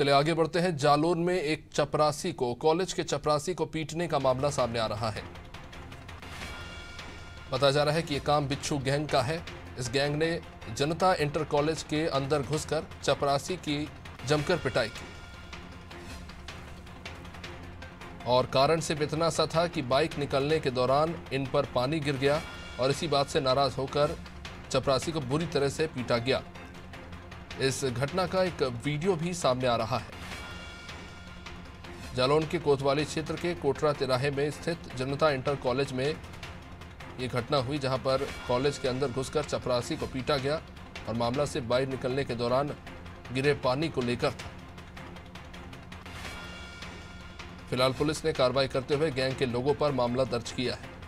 चले आगे बढ़ते हैं। जालोर में एक चपरासी को, कॉलेज के चपरासी को पीटने का मामला सामने आ रहा है। बताया जा रहा है कि यह काम बिच्छू गैंग का है। इस गैंग ने जनता इंटर कॉलेज के अंदर घुसकर चपरासी की जमकर पिटाई की। और कारण सिर्फ़ इतना सा था कि बाइक निकलने के दौरान इन पर पानी गिर गया और इसी बात से नाराज़ होकर चपरासी को बुरी तरह से पीटा गया। इस घटना का एक वीडियो भी सामने आ रहा है। जालौन के कोतवाली क्षेत्र के कोटरा तिराहे में स्थित जनता इंटर कॉलेज में ये घटना हुई, जहाँ पर कॉलेज के अंदर घुसकर चपरासी को पीटा गया और मामला से बाहर निकलने के दौरान गिरे पानी को लेकर था। फ़िलहाल पुलिस ने कार्रवाई करते हुए गैंग के लोगों पर मामला दर्ज किया है।